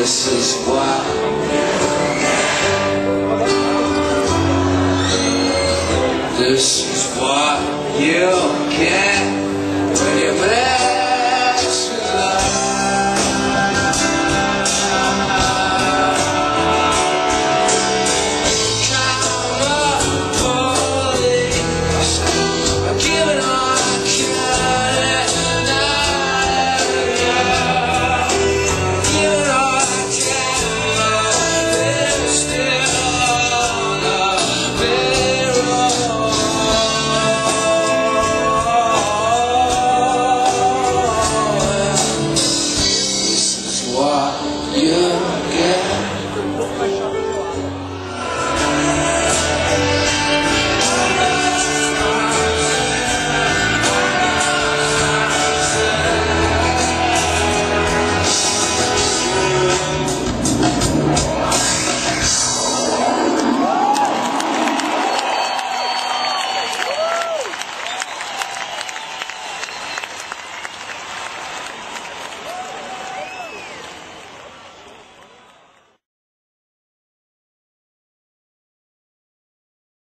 This is why. This is what you get when you're mad. you.